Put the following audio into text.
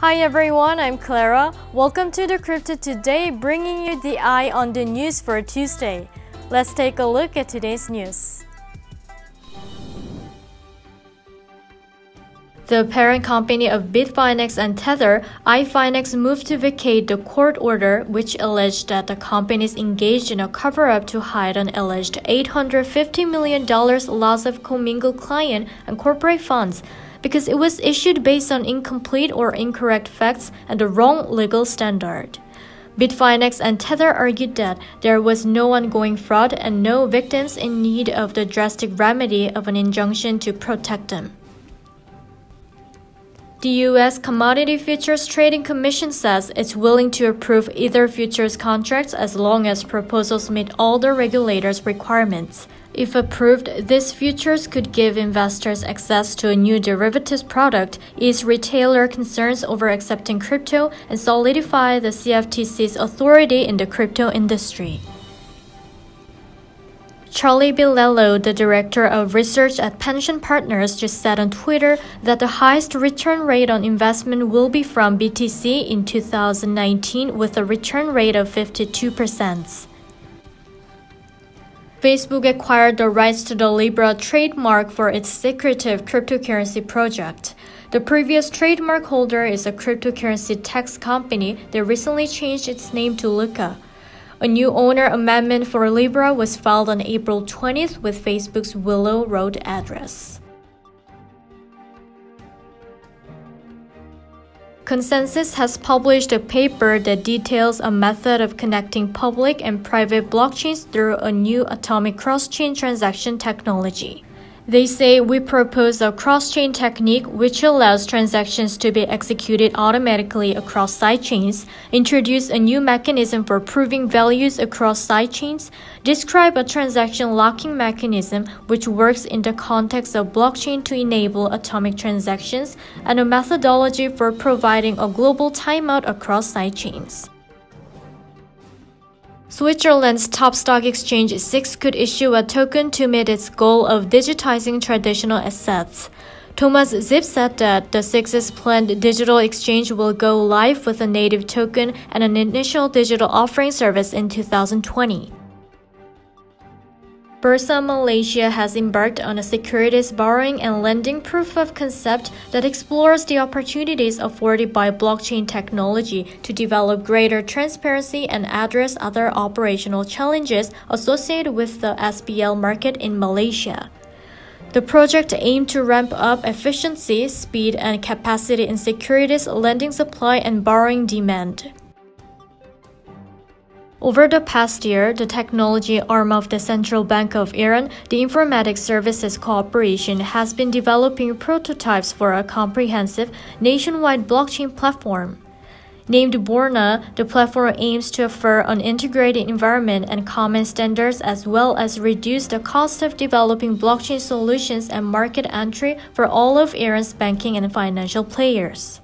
Hi everyone, I'm Clara. Welcome to the Crypto Today, bringing you the eye on the news for Tuesday. Let's take a look at today's news. The parent company of Bitfinex and Tether, iFinex moved to vacate the court order which alleged that the companies engaged in a cover-up to hide an alleged $850 million loss of commingled client and corporate funds because it was issued based on incomplete or incorrect facts and the wrong legal standard. Bitfinex and Tether argued that there was no ongoing fraud and no victims in need of the drastic remedy of an injunction to protect them. The U.S. Commodity Futures Trading Commission says it's willing to approve ether futures contracts as long as proposals meet all the regulators' requirements. If approved, these futures could give investors access to a new derivatives product, ease retailer concerns over accepting crypto, and solidify the CFTC's authority in the crypto industry. Charlie Bilello, the director of research at Pension Partners, just said on Twitter that the highest return rate on investment will be from BTC in 2019 with a return rate of 52%. Facebook acquired the rights to the Libra trademark for its secretive cryptocurrency project. The previous trademark holder is a cryptocurrency tech company that recently changed its name to Lukka. A new owner amendment for Libra was filed on April 20th with Facebook's Willow Road address. ConsenSys has published a paper that details a method of connecting public and private blockchains through a new atomic cross-chain transaction technology. They say we propose a cross-chain technique which allows transactions to be executed automatically across sidechains, introduce a new mechanism for proving values across sidechains, describe a transaction locking mechanism which works in the context of blockchain to enable atomic transactions, and a methodology for providing a global timeout across sidechains. Switzerland's top stock exchange SIX could issue a token to meet its goal of digitizing traditional assets. Thomas Zeeb said that the SIX's planned digital exchange will go live with a native token and an initial digital offering service in 2020. Bursa Malaysia has embarked on a securities borrowing and lending proof of concept that explores the opportunities afforded by blockchain technology to develop greater transparency and address other operational challenges associated with the SBL market in Malaysia. The project aimed to ramp up efficiency, speed, and capacity in securities lending supply and borrowing demand. Over the past year, the technology arm of the Central Bank of Iran, the Informatics Services Corporation, has been developing prototypes for a comprehensive nationwide blockchain platform. Named Borna, the platform aims to offer an integrated environment and common standards as well as reduce the cost of developing blockchain solutions and market entry for all of Iran's banking and financial players.